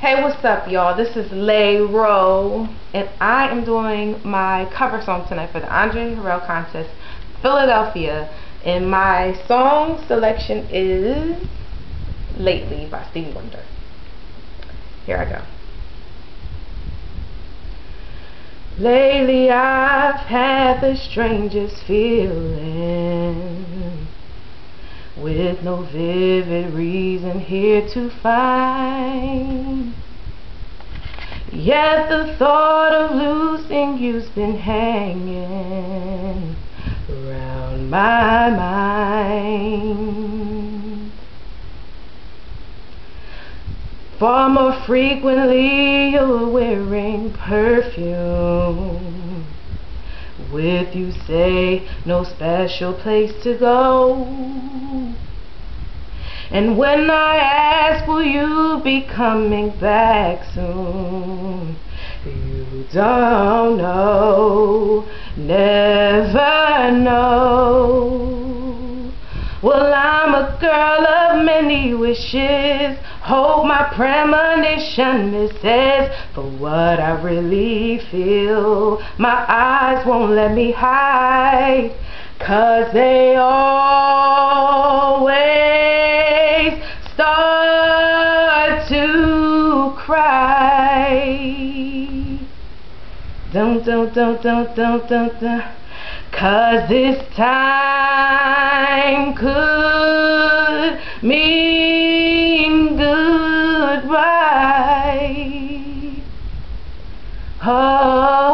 Hey, what's up, y'all? This is Lei Row, and I am doing my cover song tonight for the Andre Harrell contest, Philadelphia. And my song selection is Lately by Stevie Wonder. Here I go. Lately I've had the strangest feeling no vivid reason here to find. Yet the thought of losing you's been hanging around my mind. Far more frequently you're wearing perfume with you say no special place to go and when I ask will you be coming back soon? You don't know never know. Well I'm a girl of many wishes. Hold my premonition, it says, for what I really feel. My eyes won't let me hide, cause they always cry. Don't, don't, don't, don't, don't, don't, don't. Cause this time could mean goodbye. Oh,